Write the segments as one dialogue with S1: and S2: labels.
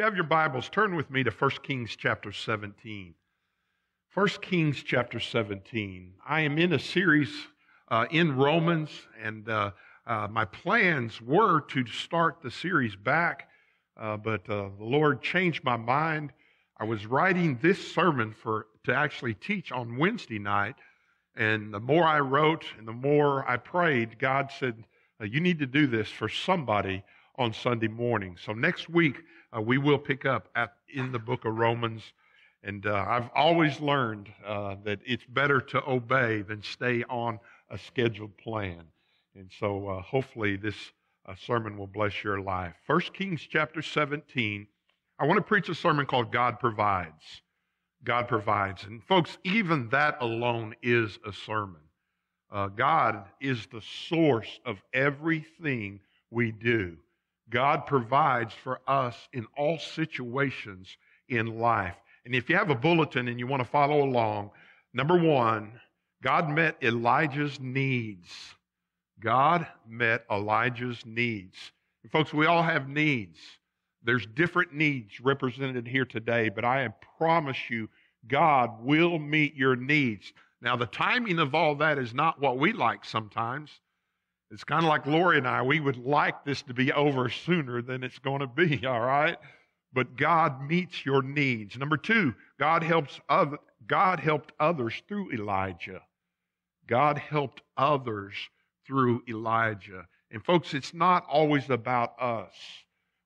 S1: you have your Bibles, turn with me to 1 Kings chapter 17. 1 Kings chapter 17. I am in a series uh, in Romans, and uh, uh, my plans were to start the series back, uh, but uh, the Lord changed my mind. I was writing this sermon for to actually teach on Wednesday night, and the more I wrote and the more I prayed, God said, uh, "You need to do this for somebody on Sunday morning." So next week we will pick up at in the book of Romans. And uh, I've always learned uh, that it's better to obey than stay on a scheduled plan. And so uh, hopefully this uh, sermon will bless your life. 1 Kings chapter 17. I want to preach a sermon called God Provides. God Provides. And folks, even that alone is a sermon. Uh, God is the source of everything we do. God provides for us in all situations in life. And if you have a bulletin and you want to follow along, number one, God met Elijah's needs. God met Elijah's needs. And folks, we all have needs. There's different needs represented here today, but I promise you, God will meet your needs. Now, the timing of all that is not what we like sometimes. It's kind of like Lori and I. We would like this to be over sooner than it's going to be, all right? but God meets your needs. Number two, God helps other, God helped others through Elijah. God helped others through Elijah. And folks, it's not always about us.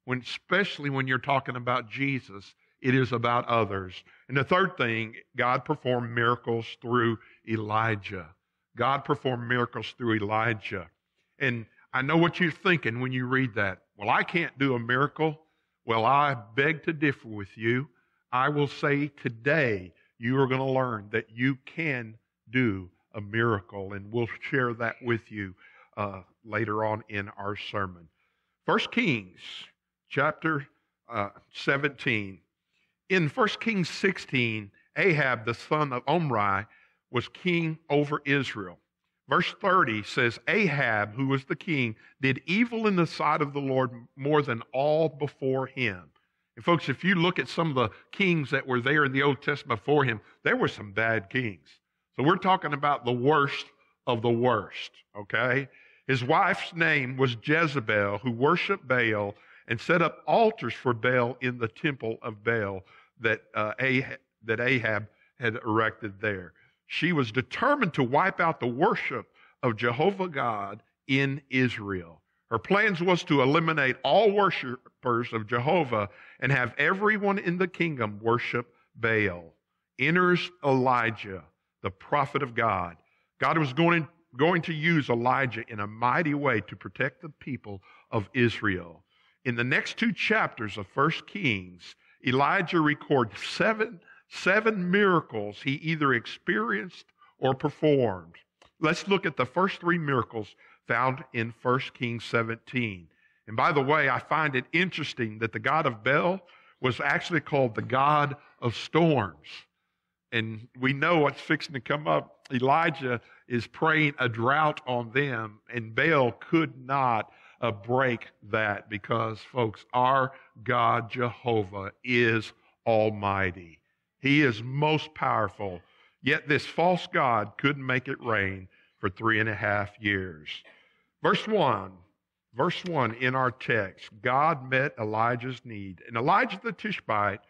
S1: When, especially when you're talking about Jesus, it is about others. And the third thing, God performed miracles through Elijah. God performed miracles through Elijah. And I know what you're thinking when you read that. Well, I can't do a miracle. Well, I beg to differ with you. I will say today you are going to learn that you can do a miracle, and we'll share that with you uh, later on in our sermon. First Kings chapter uh, 17. In First Kings 16, Ahab, the son of Omri, was king over Israel. Verse 30 says, Ahab, who was the king, did evil in the sight of the Lord more than all before him. And folks, if you look at some of the kings that were there in the Old Testament before him, there were some bad kings. So we're talking about the worst of the worst, okay? His wife's name was Jezebel, who worshiped Baal and set up altars for Baal in the temple of Baal that, uh, Ahab, that Ahab had erected there. She was determined to wipe out the worship of Jehovah God in Israel. Her plans was to eliminate all worshipers of Jehovah and have everyone in the kingdom worship Baal. Enters Elijah, the prophet of God. God was going, going to use Elijah in a mighty way to protect the people of Israel. In the next two chapters of First Kings, Elijah records seven seven miracles he either experienced or performed. Let's look at the first three miracles found in 1 Kings 17. And by the way, I find it interesting that the God of Baal was actually called the God of storms. And we know what's fixing to come up. Elijah is praying a drought on them, and Baal could not uh, break that because, folks, our God Jehovah is almighty. He is most powerful. Yet this false God couldn't make it rain for three and a half years. Verse 1, verse 1 in our text God met Elijah's need. And Elijah the Tishbite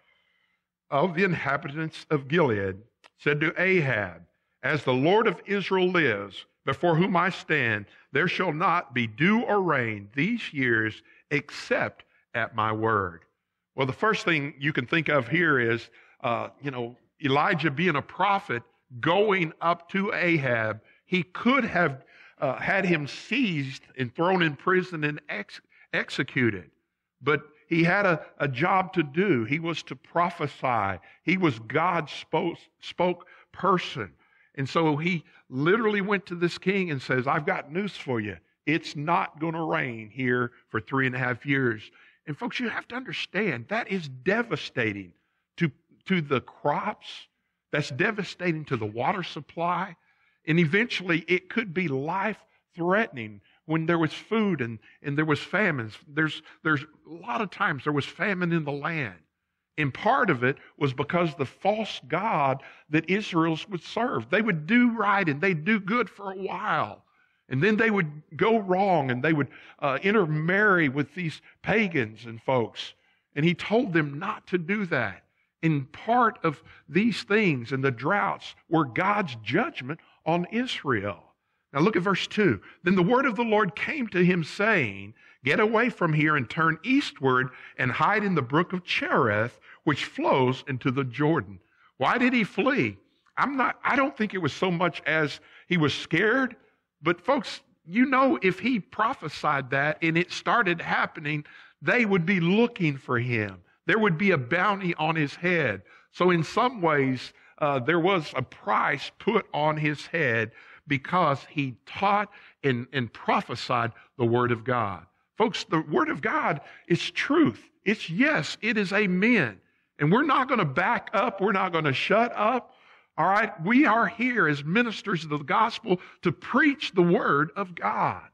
S1: of the inhabitants of Gilead said to Ahab, As the Lord of Israel lives, before whom I stand, there shall not be dew or rain these years except at my word. Well, the first thing you can think of here is uh, you know, Elijah being a prophet, going up to Ahab, he could have uh, had him seized and thrown in prison and ex- executed. But he had a, a job to do. He was to prophesy. He was God's spoke, spoke person. And so he literally went to this king and says, I've got news for you. It's not going to rain here for three and a half years. And folks, you have to understand that is devastating to to the crops, that's devastating to the water supply, and eventually it could be life threatening when there was food and, and there was famines. There's, there's a lot of times there was famine in the land. And part of it was because the false God that Israel's would serve. They would do right and they'd do good for a while. And then they would go wrong and they would uh, intermarry with these pagans and folks. And he told them not to do that. And part of these things and the droughts were God's judgment on Israel. Now look at verse 2. Then the word of the Lord came to him, saying, Get away from here and turn eastward and hide in the brook of Cherith, which flows into the Jordan. Why did he flee? I'm not, I don't think it was so much as he was scared, but folks, you know, if he prophesied that and it started happening, they would be looking for him. There would be a bounty on his head. So, in some ways, uh, there was a price put on his head because he taught and, and prophesied the Word of God. Folks, the Word of God is truth. It's yes, it is amen. And we're not going to back up, we're not going to shut up. All right, we are here as ministers of the gospel to preach the Word of God.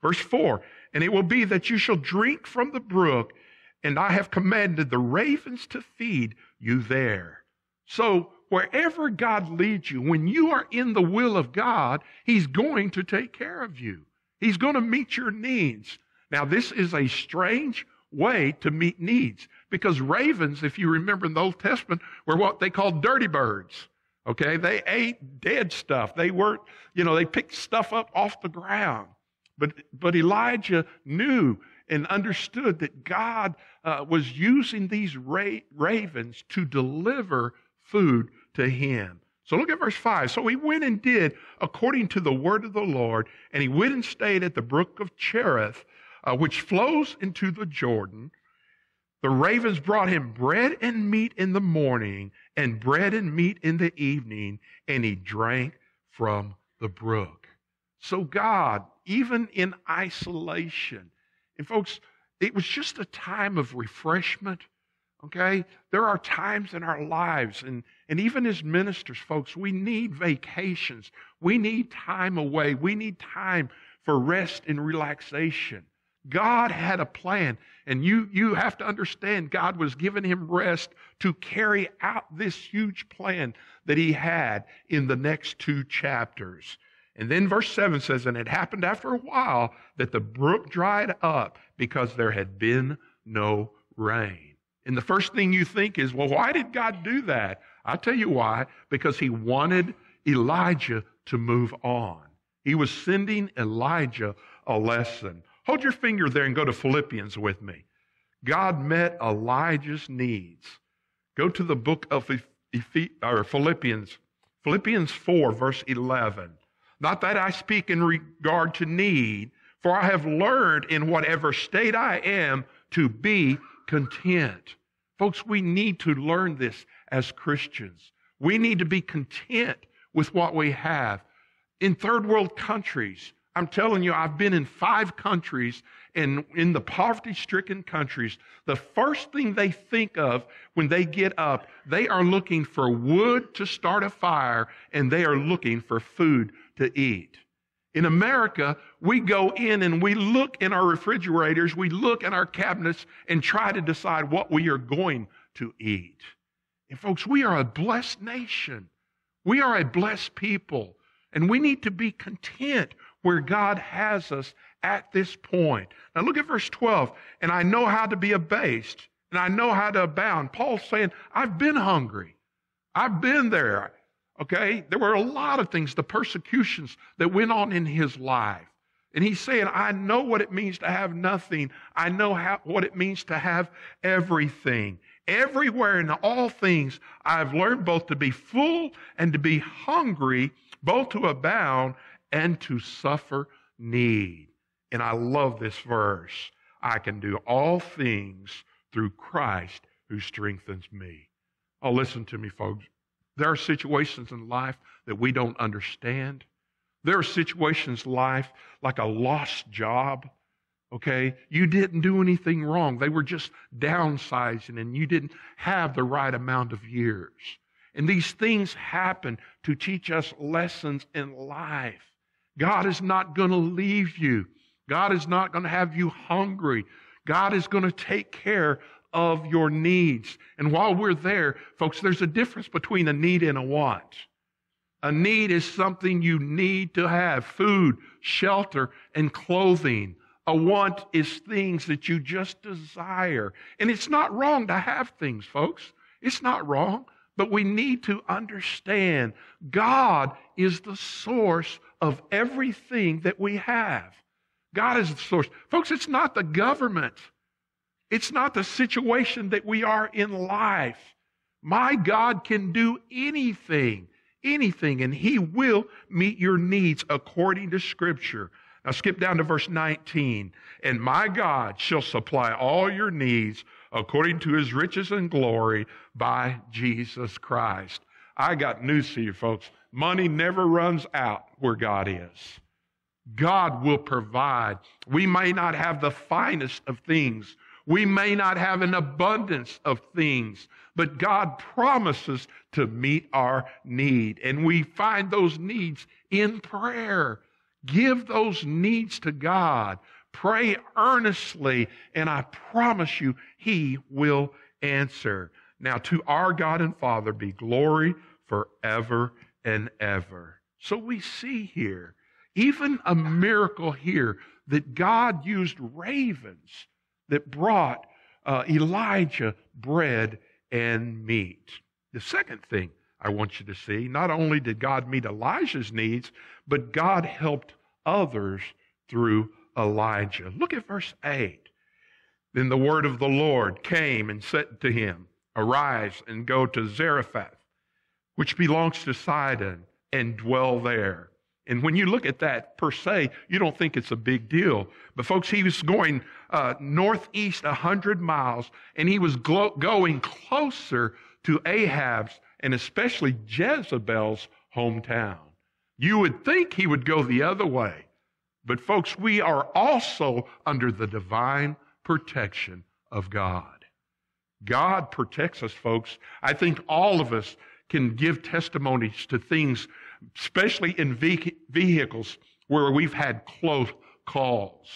S1: Verse 4 And it will be that you shall drink from the brook, and I have commanded the ravens to feed you there. So wherever God leads you, when you are in the will of God, He's going to take care of you. He's going to meet your needs. Now, this is a strange way to meet needs because ravens, if you remember in the Old Testament, were what they called dirty birds. Okay, they ate dead stuff. They weren't, you know, they picked stuff up off the ground. But but Elijah knew and understood that God uh, was using these ra- ravens to deliver food to him. So look at verse 5. So he went and did according to the word of the Lord, and he went and stayed at the brook of Cherith, uh, which flows into the Jordan. The ravens brought him bread and meat in the morning, and bread and meat in the evening, and he drank from the brook. So God, even in isolation, and folks, it was just a time of refreshment. Okay? There are times in our lives, and, and even as ministers, folks, we need vacations. We need time away. We need time for rest and relaxation. God had a plan, and you, you have to understand God was giving him rest to carry out this huge plan that he had in the next two chapters. And then verse 7 says, And it happened after a while that the brook dried up because there had been no rain. And the first thing you think is, well, why did God do that? I'll tell you why. Because he wanted Elijah to move on. He was sending Elijah a lesson. Hold your finger there and go to Philippians with me. God met Elijah's needs. Go to the book of Philippians, Philippians 4, verse 11. Not that I speak in regard to need, for I have learned in whatever state I am to be content. Folks, we need to learn this as Christians. We need to be content with what we have. In third world countries, I'm telling you, I've been in five countries, and in the poverty stricken countries, the first thing they think of when they get up, they are looking for wood to start a fire, and they are looking for food to eat. In America, we go in and we look in our refrigerators, we look in our cabinets and try to decide what we are going to eat. And folks, we are a blessed nation. We are a blessed people. And we need to be content where God has us at this point. Now look at verse 12. And I know how to be abased and I know how to abound. Paul's saying, I've been hungry. I've been there. Okay? There were a lot of things, the persecutions that went on in his life. And he's saying, I know what it means to have nothing. I know how, what it means to have everything. Everywhere in all things, I've learned both to be full and to be hungry, both to abound and to suffer need. And I love this verse. I can do all things through Christ who strengthens me. Oh, listen to me, folks. There are situations in life that we don't understand. There are situations in life like a lost job. Okay, you didn't do anything wrong. They were just downsizing and you didn't have the right amount of years. And these things happen to teach us lessons in life. God is not going to leave you God is not going to have you hungry. God is going to take care of your needs. And while we're there, folks, there's a difference between a need and a want. A need is something you need to have food, shelter, and clothing. A want is things that you just desire. And it's not wrong to have things, folks. It's not wrong. But we need to understand God is the source of everything that we have. God is the source. Folks, it's not the government. It's not the situation that we are in life. My God can do anything, anything, and He will meet your needs according to Scripture. Now skip down to verse 19. And my God shall supply all your needs according to his riches and glory by Jesus Christ. I got news for you folks. Money never runs out where God is. God will provide. We may not have the finest of things. We may not have an abundance of things, but God promises to meet our need. And we find those needs in prayer. Give those needs to God. Pray earnestly, and I promise you, He will answer. Now, to our God and Father be glory forever and ever. So we see here, even a miracle here, that God used ravens that brought uh, Elijah bread and meat. The second thing I want you to see. Not only did God meet Elijah's needs, but God helped others through Elijah. Look at verse 8. Then the word of the Lord came and said to him, Arise and go to Zarephath, which belongs to Sidon, and dwell there. And when you look at that per se, you don't think it's a big deal. But folks, he was going uh, northeast a hundred miles, and he was glo- going closer to Ahab's and especially Jezebel's hometown. You would think he would go the other way. But, folks, we are also under the divine protection of God. God protects us, folks. I think all of us can give testimonies to things, especially in vehicles where we've had close calls.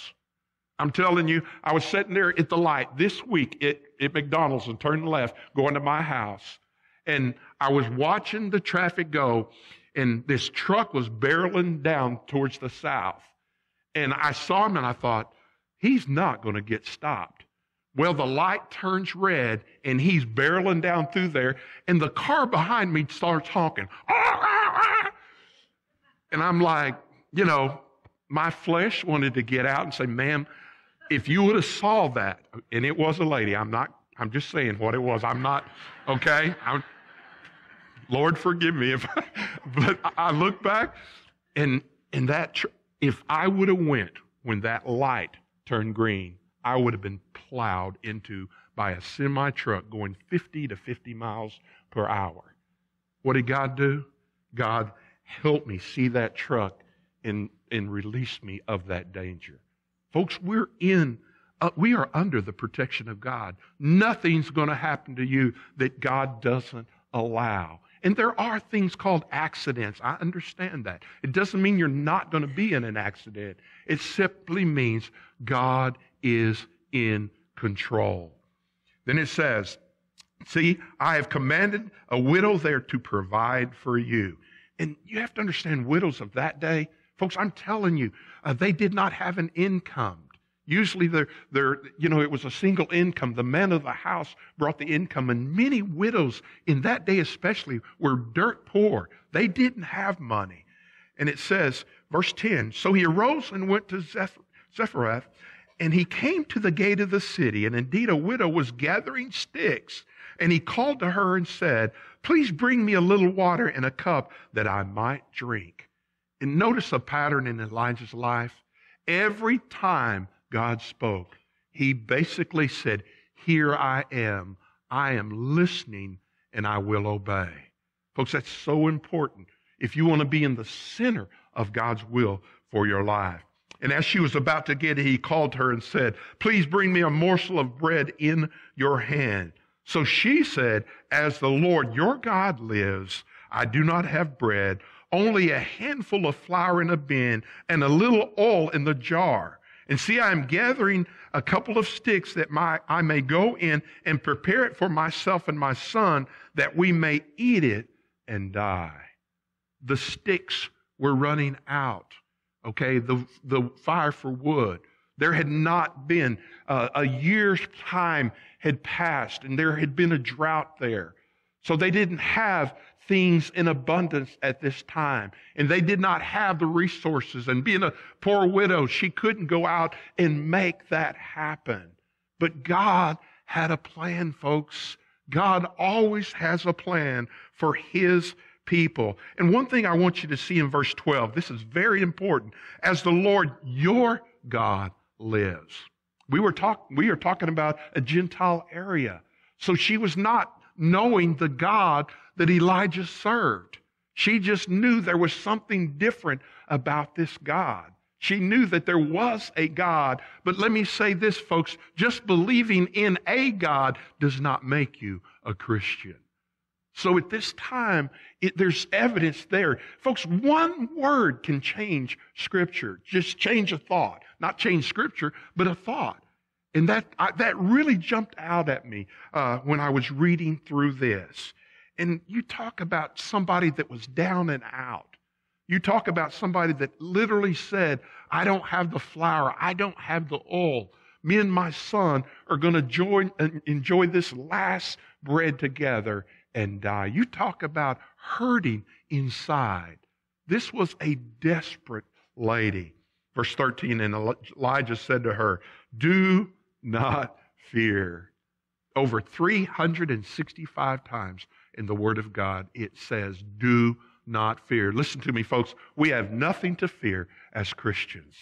S1: I'm telling you, I was sitting there at the light this week at, at McDonald's and turned left, going to my house and I was watching the traffic go, and this truck was barreling down towards the south. And I saw him and I thought, he's not going to get stopped. Well, the light turns red and he's barreling down through there, and the car behind me starts honking. And I'm like, you know, my flesh wanted to get out and say, ma'am, if you would have saw that, and it was a lady, I'm not, I'm just saying what it was. I'm not, okay? I'm, Lord, forgive me if, I, but I look back and and that if I would have went when that light turned green, I would have been plowed into by a semi truck going 50 to 50 miles per hour. What did God do? God helped me see that truck and and release me of that danger. Folks, we're in uh, we are under the protection of God. Nothing's going to happen to you that God doesn't allow. And there are things called accidents. I understand that. It doesn't mean you're not going to be in an accident. It simply means God is in control. Then it says, See, I have commanded a widow there to provide for you. And you have to understand, widows of that day, folks, I'm telling you, uh, they did not have an income. Usually, they're, they're, you know, it was a single income. The man of the house brought the income, and many widows in that day, especially, were dirt poor. They didn't have money. And it says, verse 10 So he arose and went to Zeph- and he came to the gate of the city, and indeed a widow was gathering sticks. And he called to her and said, Please bring me a little water in a cup that I might drink. And notice a pattern in Elijah's life. Every time God spoke, he basically said, Here I am. I am listening and I will obey. Folks, that's so important if you want to be in the center of God's will for your life. And as she was about to get it, he called her and said, Please bring me a morsel of bread in your hand. So she said, As the Lord your God lives, I do not have bread, only a handful of flour in a bin and a little oil in the jar. And see, I am gathering a couple of sticks that my, I may go in and prepare it for myself and my son that we may eat it and die. The sticks were running out. Okay, the, the fire for wood. There had not been uh, a year's time had passed and there had been a drought there. So they didn't have things in abundance at this time. And they did not have the resources. And being a poor widow, she couldn't go out and make that happen. But God had a plan, folks. God always has a plan for His people. And one thing I want you to see in verse 12, this is very important. As the Lord your God lives. We were talk, we are talking about a Gentile area. So she was not knowing the God that Elijah served. She just knew there was something different about this God. She knew that there was a God. But let me say this, folks just believing in a God does not make you a Christian. So at this time, it, there's evidence there. Folks, one word can change Scripture, just change a thought. Not change Scripture, but a thought. And that, I, that really jumped out at me uh, when I was reading through this. And you talk about somebody that was down and out. You talk about somebody that literally said, I don't have the flour, I don't have the oil. Me and my son are going to join and enjoy this last bread together and die. You talk about hurting inside. This was a desperate lady. Verse 13, and Elijah said to her, Do not fear. Over 365 times in the Word of God, it says, Do not fear. Listen to me, folks. We have nothing to fear as Christians.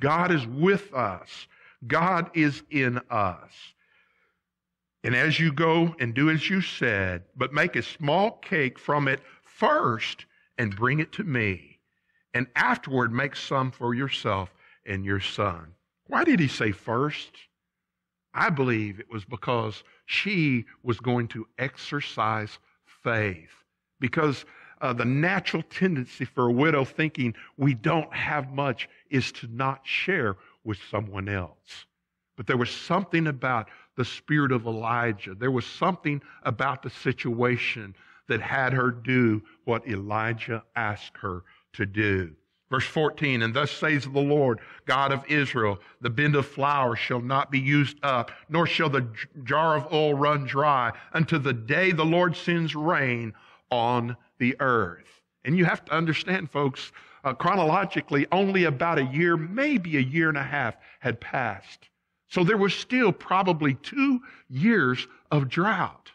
S1: God is with us, God is in us. And as you go and do as you said, but make a small cake from it first and bring it to me. And afterward, make some for yourself and your son. Why did he say first? I believe it was because she was going to exercise faith. Because uh, the natural tendency for a widow thinking we don't have much is to not share with someone else. But there was something about the spirit of Elijah. There was something about the situation that had her do what Elijah asked her to do. Verse 14, and thus says the Lord, God of Israel, the bin of flour shall not be used up, nor shall the jar of oil run dry until the day the Lord sends rain on the earth. And you have to understand, folks, uh, chronologically, only about a year, maybe a year and a half had passed. So there was still probably two years of drought.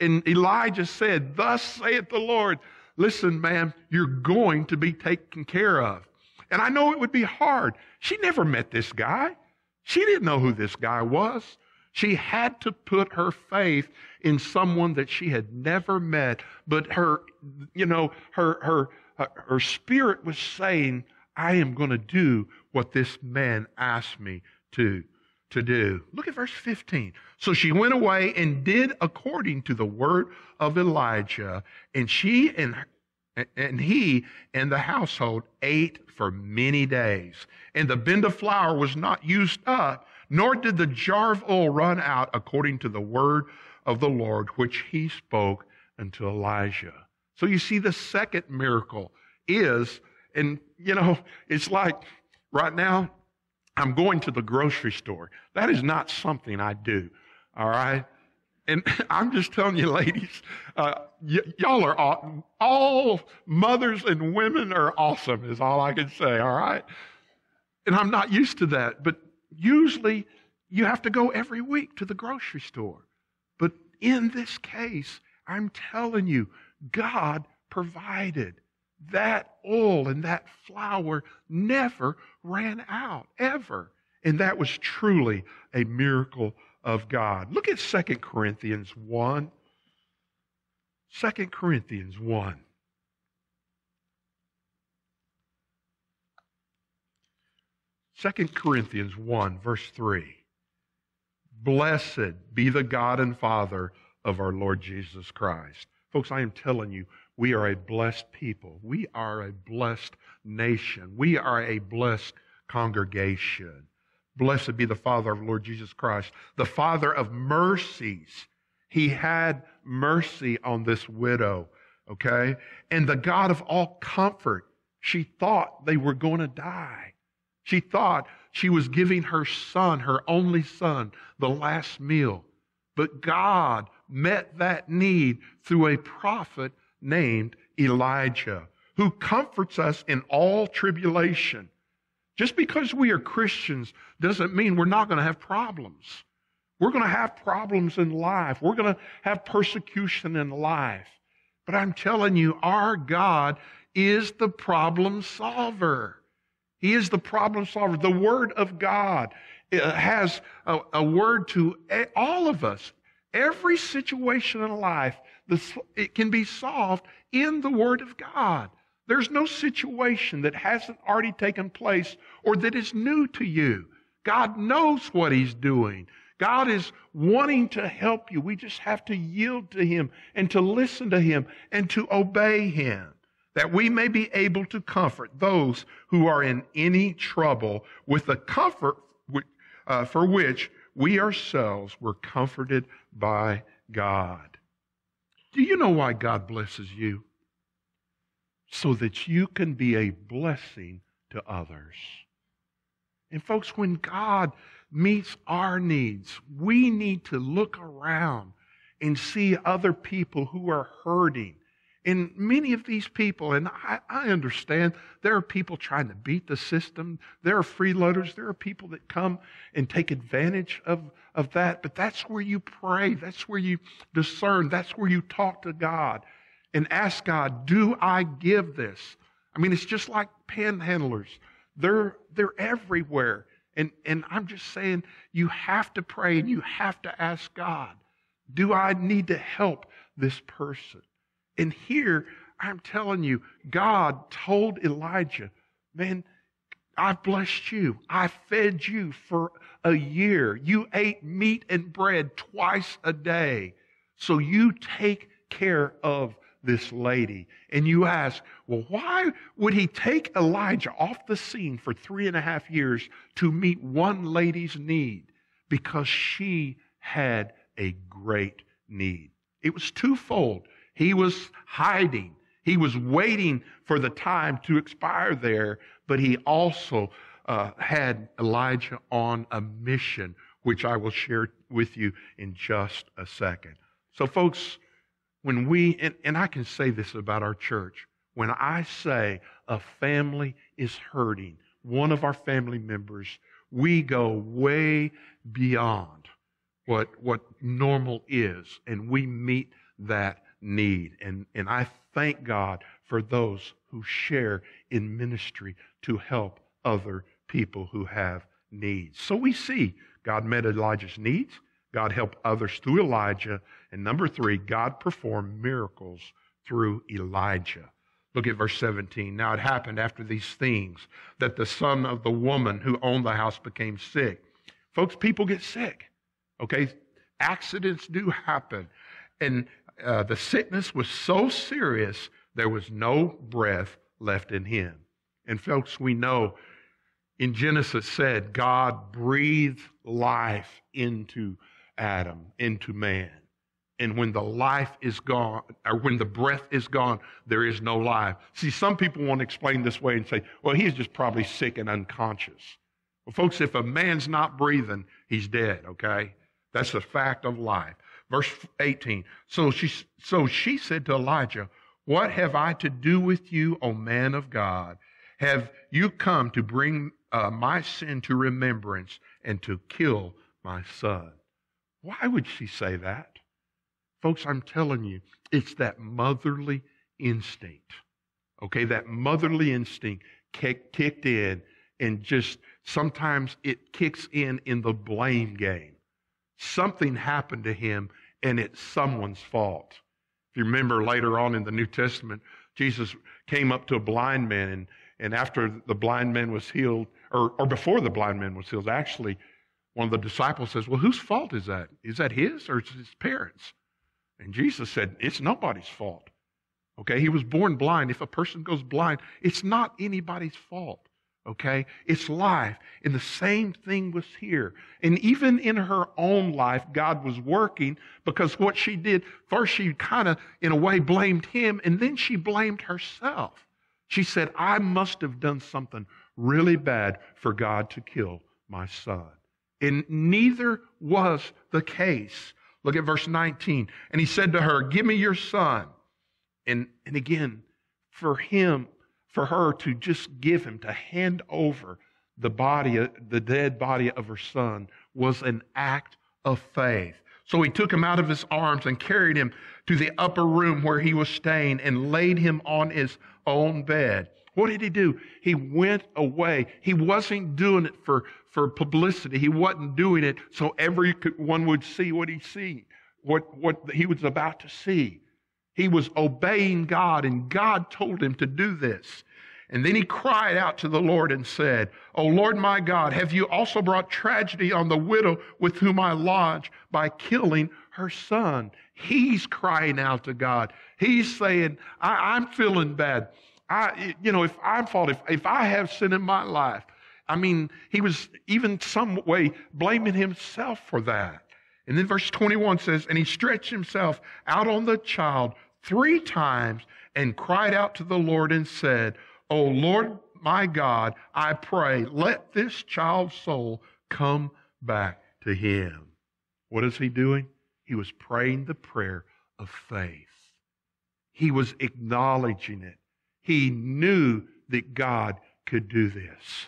S1: And Elijah said, Thus saith the Lord, listen, man, you're going to be taken care of. And I know it would be hard. She never met this guy. She didn't know who this guy was. She had to put her faith in someone that she had never met, but her, you know, her, her, uh, her spirit was saying, I am going to do what this man asked me to, to do. Look at verse 15. So she went away and did according to the word of Elijah, and she and and he and the household ate for many days. And the bin of flour was not used up, nor did the jar of oil run out according to the word of the Lord, which he spoke unto Elijah. So you see, the second miracle is, and you know, it's like right now, I'm going to the grocery store. That is not something I do. All right. And I'm just telling you, ladies, uh, y- y'all are all, all mothers and women are awesome, is all I can say, all right? And I'm not used to that, but usually you have to go every week to the grocery store. But in this case, I'm telling you, God provided. That oil and that flour never ran out, ever. And that was truly a miracle of God. Look at 2 Corinthians 1. 2 Corinthians 1. Second Corinthians 1, verse 3. Blessed be the God and Father of our Lord Jesus Christ. Folks, I am telling you, we are a blessed people. We are a blessed nation. We are a blessed congregation. Blessed be the Father of Lord Jesus Christ, the Father of mercies. He had mercy on this widow, okay? And the God of all comfort, she thought they were going to die. She thought she was giving her son, her only son, the last meal. But God met that need through a prophet named Elijah, who comforts us in all tribulation. Just because we are Christians doesn't mean we're not going to have problems. We're going to have problems in life. We're going to have persecution in life. But I'm telling you, our God is the problem solver. He is the problem solver. The Word of God uh, has a, a word to all of us. Every situation in life, it can be solved in the Word of God. There's no situation that hasn't already taken place or that is new to you. God knows what He's doing. God is wanting to help you. We just have to yield to Him and to listen to Him and to obey Him that we may be able to comfort those who are in any trouble with the comfort uh, for which we ourselves were comforted by God. Do you know why God blesses you? So that you can be a blessing to others. And folks, when God meets our needs, we need to look around and see other people who are hurting and many of these people, and I, I, understand there are people trying to beat the system. There are freeloaders. There are people that come and take advantage of, of that. But that's where you pray. That's where you discern. That's where you talk to God and ask God, do I give this? I mean, it's just like panhandlers. They're, they're everywhere. And, and I'm just saying, you have to pray and you have to ask God, do I need to help this person? And here, I'm telling you, God told Elijah, man, I've blessed you. I fed you for a year. You ate meat and bread twice a day. So you take care of this lady. And you ask, well, why would he take Elijah off the scene for three and a half years to meet one lady's need? Because she had a great need. It was twofold. He was hiding. He was waiting for the time to expire there, but he also uh, had Elijah on a mission, which I will share with you in just a second. So, folks, when we, and, and I can say this about our church, when I say a family is hurting, one of our family members, we go way beyond what, what normal is, and we meet that need. And, and I thank God for those who share in ministry to help other people who have needs. So we see God met Elijah's needs. God helped others through Elijah. And number three, God performed miracles through Elijah. Look at verse 17. Now it happened after these things that the son of the woman who owned the house became sick. Folks, people get sick. Okay? Accidents do happen. And uh, the sickness was so serious, there was no breath left in him. And folks, we know in Genesis said God breathed life into Adam, into man. And when the life is gone, or when the breath is gone, there is no life. See, some people want to explain this way and say, well, he's just probably sick and unconscious. Well, folks, if a man's not breathing, he's dead, okay? That's the fact of life. Verse 18. So she, so she said to Elijah, What have I to do with you, O man of God? Have you come to bring uh, my sin to remembrance and to kill my son? Why would she say that? Folks, I'm telling you, it's that motherly instinct. Okay, that motherly instinct kicked in, and just sometimes it kicks in in the blame game. Something happened to him and it's someone's fault. If you remember later on in the New Testament, Jesus came up to a blind man, and, and after the blind man was healed, or, or before the blind man was healed, actually, one of the disciples says, Well, whose fault is that? Is that his or is his parents? And Jesus said, It's nobody's fault. Okay, he was born blind. If a person goes blind, it's not anybody's fault. Okay? It's life. And the same thing was here. And even in her own life, God was working because what she did, first she kind of, in a way, blamed him, and then she blamed herself. She said, I must have done something really bad for God to kill my son. And neither was the case. Look at verse 19. And he said to her, Give me your son. And, and again, for him, for her to just give him, to hand over the body, the dead body of her son, was an act of faith. So he took him out of his arms and carried him to the upper room where he was staying and laid him on his own bed. What did he do? He went away. He wasn't doing it for, for publicity. He wasn't doing it so everyone would see what he see, what, what he was about to see. He was obeying God, and God told him to do this. And then he cried out to the Lord and said, O Lord my God, have you also brought tragedy on the widow with whom I lodge by killing her son? He's crying out to God. He's saying, I, am feeling bad. I, you know, if I'm fault, if, if I have sin in my life, I mean, he was even some way blaming himself for that. And then verse 21 says, And he stretched himself out on the child three times and cried out to the Lord and said, O Lord my God, I pray, let this child's soul come back to him. What is he doing? He was praying the prayer of faith. He was acknowledging it. He knew that God could do this.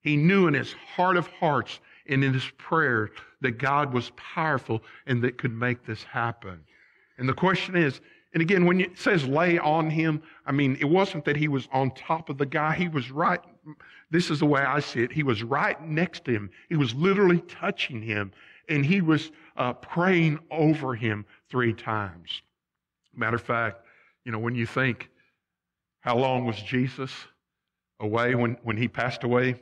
S1: He knew in his heart of hearts and in his prayer that God was powerful and that could make this happen. And the question is, and again, when it says lay on him, I mean, it wasn't that he was on top of the guy. He was right. This is the way I see it. He was right next to him. He was literally touching him, and he was uh, praying over him three times. Matter of fact, you know, when you think, how long was Jesus away when, when he passed away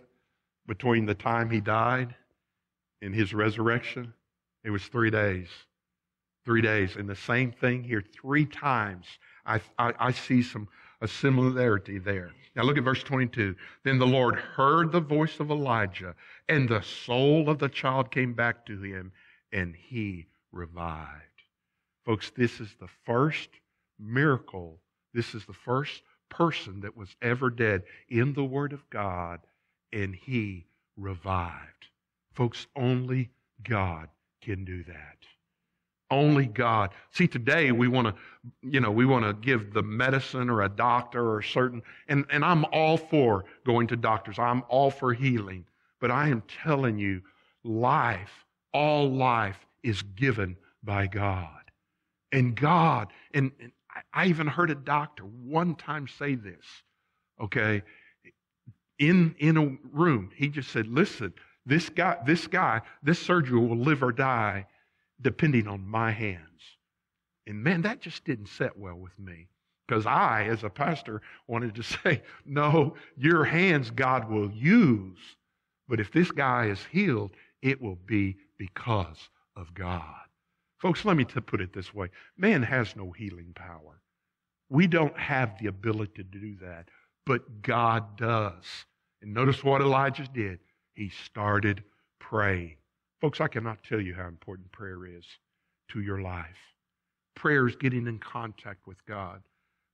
S1: between the time he died and his resurrection? It was three days. Three days. And the same thing here, three times. I, I, I see some a similarity there. Now look at verse 22. Then the Lord heard the voice of Elijah, and the soul of the child came back to him, and he revived. Folks, this is the first miracle. This is the first person that was ever dead in the Word of God, and he revived. Folks, only God can do that. Only God. See, today we want to, you know, we want to give the medicine or a doctor or certain, and, and I'm all for going to doctors. I'm all for healing. But I am telling you, life, all life is given by God. And God, and, and I even heard a doctor one time say this, okay, in, in a room. He just said, listen, this guy, this guy, this surgery will live or die depending on my hands. And man, that just didn't set well with me. Because I, as a pastor, wanted to say, no, your hands God will use. But if this guy is healed, it will be because of God. Folks, let me put it this way man has no healing power. We don't have the ability to do that, but God does. And notice what Elijah did. He started praying. Folks, I cannot tell you how important prayer is to your life. Prayer is getting in contact with God,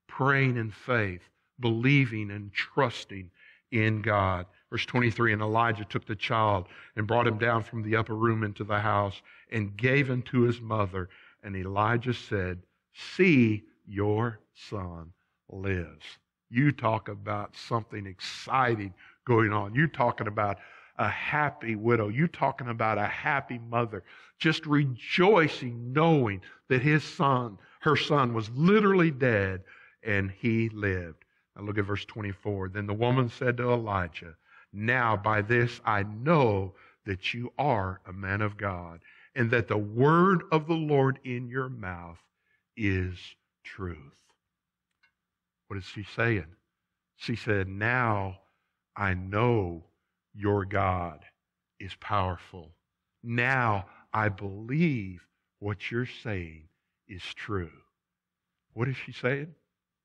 S1: praying in faith, believing and trusting in God. Verse 23 And Elijah took the child and brought him down from the upper room into the house and gave him to his mother. And Elijah said, See, your son lives. You talk about something exciting going on. You talking about a happy widow. You talking about a happy mother, just rejoicing, knowing that his son, her son, was literally dead and he lived. Now look at verse 24. Then the woman said to Elijah, Now by this I know that you are a man of God, and that the word of the Lord in your mouth is truth. What is she saying? She said, Now I know your God is powerful. Now I believe what you're saying is true. What is she saying?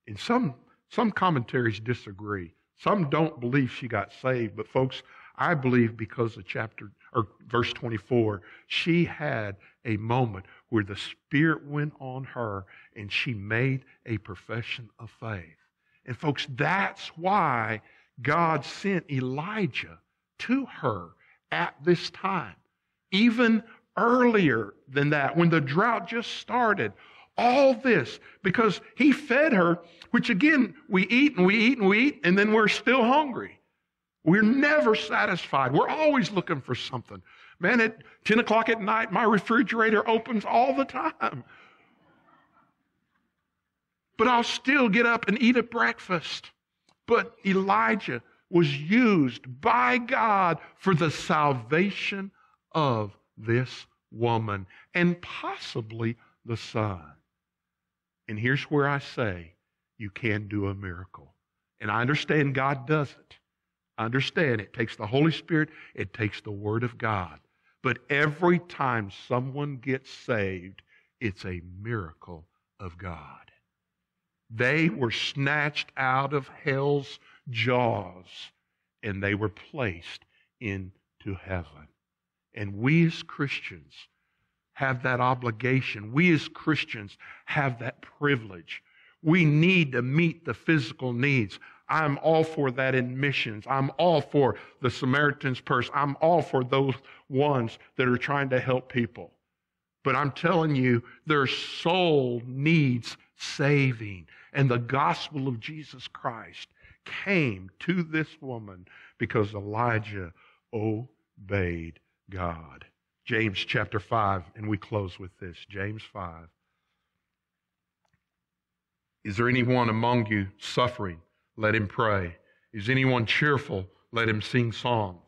S1: In some some commentaries disagree. Some don't believe she got saved, but folks, I believe because of chapter or verse 24, she had a moment where the Spirit went on her and she made a profession of faith. And folks, that's why God sent Elijah to her at this time. Even earlier than that, when the drought just started. All this because he fed her, which again, we eat and we eat and we eat, and then we're still hungry. We're never satisfied. We're always looking for something. Man, at 10 o'clock at night, my refrigerator opens all the time. But I'll still get up and eat a breakfast. But Elijah was used by God for the salvation of this woman and possibly the son. And here's where I say you can do a miracle. And I understand God does it. I understand it takes the Holy Spirit, it takes the Word of God. But every time someone gets saved, it's a miracle of God. They were snatched out of hell's jaws and they were placed into heaven. And we as Christians have that obligation. We as Christians have that privilege. We need to meet the physical needs. I'm all for that in missions. I'm all for the Samaritan's Purse. I'm all for those ones that are trying to help people. But I'm telling you, their soul needs saving. And the gospel of Jesus Christ came to this woman because Elijah obeyed God. James chapter 5, and we close with this. James 5. Is there anyone among you suffering? Let him pray. Is anyone cheerful? Let him sing psalms.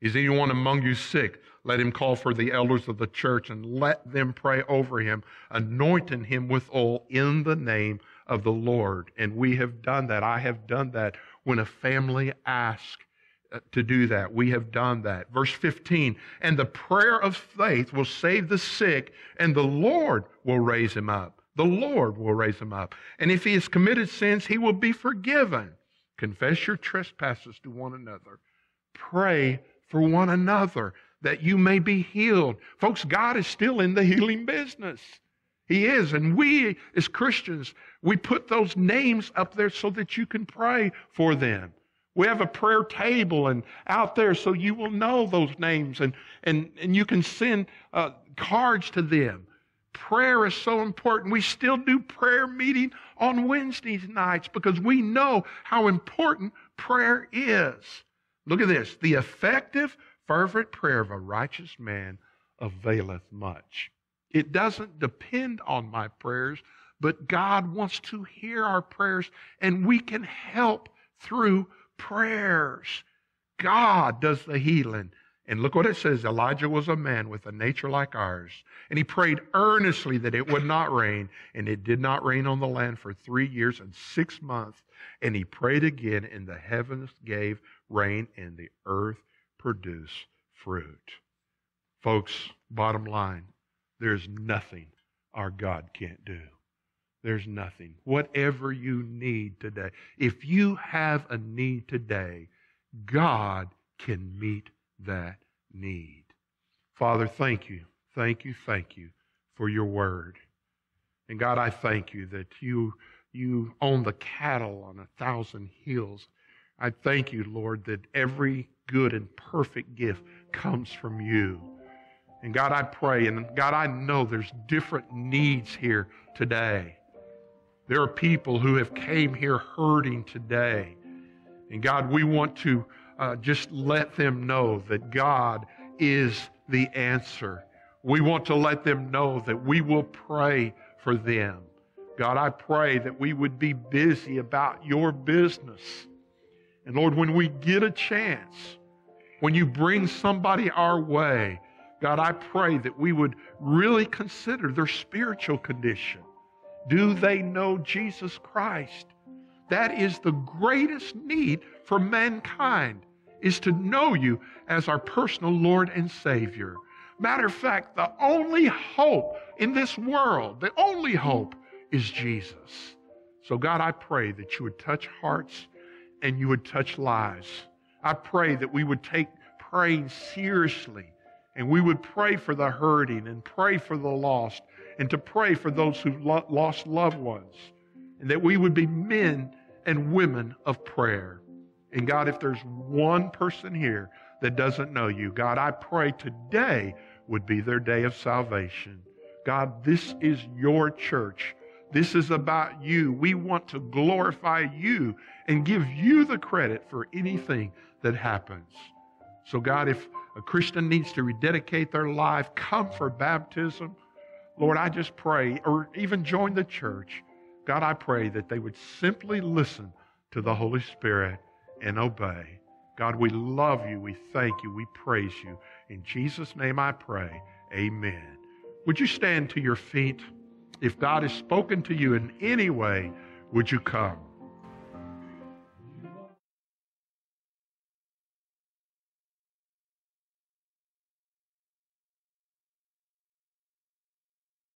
S1: Is anyone among you sick? Let him call for the elders of the church and let them pray over him, anointing him with oil in the name of the Lord. And we have done that. I have done that when a family asks uh, to do that. We have done that. Verse 15, and the prayer of faith will save the sick, and the Lord will raise him up. The Lord will raise him up. And if he has committed sins, he will be forgiven. Confess your trespasses to one another. Pray for one another that you may be healed. Folks, God is still in the healing business. He is. And we, as Christians, we put those names up there so that you can pray for them. We have a prayer table and out there so you will know those names and, and, and you can send uh, cards to them. Prayer is so important. We still do prayer meeting on Wednesdays nights because we know how important prayer is. Look at this. The effective, fervent prayer of a righteous man availeth much. It doesn't depend on my prayers, but God wants to hear our prayers and we can help through prayers. God does the healing. And look what it says Elijah was a man with a nature like ours. And he prayed earnestly that it would not rain. And it did not rain on the land for three years and six months. And he prayed again, and the heavens gave rain, and the earth produced fruit. Folks, bottom line, there's nothing our God can't do. There's nothing. Whatever you need today, if you have a need today, God can meet that need. Father, thank you, thank you, thank you for your word. And God, I thank you that you, you own the cattle on a thousand hills. I thank you, Lord, that every good and perfect gift comes from you. And God, I pray, and God, I know there's different needs here today. There are people who have came here hurting today. And God, we want to uh, just let them know that God is the answer. We want to let them know that we will pray for them. God, I pray that we would be busy about your business. And Lord, when we get a chance, when you bring somebody our way, God, I pray that we would really consider their spiritual condition. Do they know Jesus Christ? That is the greatest need for mankind is to know you as our personal Lord and Savior. Matter of fact, the only hope in this world, the only hope is Jesus. So God, I pray that you would touch hearts and you would touch lives. I pray that we would take praying seriously and we would pray for the hurting and pray for the lost and to pray for those who've lo- lost loved ones. And that we would be men and women of prayer. And God, if there's one person here that doesn't know you, God, I pray today would be their day of salvation. God, this is your church. This is about you. We want to glorify you and give you the credit for anything that happens. So, God, if a Christian needs to rededicate their life, come for baptism, Lord, I just pray, or even join the church. God, I pray that they would simply listen to the Holy Spirit and obey. God, we love you. We thank you. We praise you. In Jesus' name I pray. Amen. Would you stand to your feet? If God has spoken to you in any way, would you come?